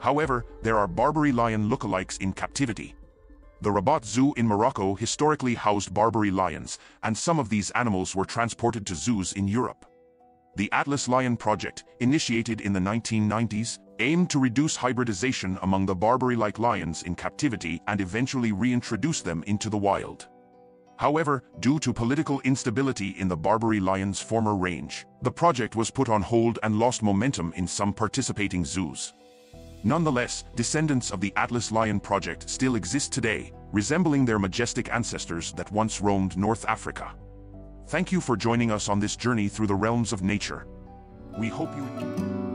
However, there are Barbary lion lookalikes in captivity. The Rabat Zoo in Morocco historically housed Barbary lions, and some of these animals were transported to zoos in Europe. The Atlas Lion Project, initiated in the 1990s, aimed to reduce hybridization among the Barbary-like lions in captivity and eventually reintroduce them into the wild. However, due to political instability in the Barbary lion's former range, the project was put on hold and lost momentum in some participating zoos. Nonetheless, descendants of the Atlas Lion Project still exist today, resembling their majestic ancestors that once roamed North Africa. Thank you for joining us on this journey through the realms of nature. We hope you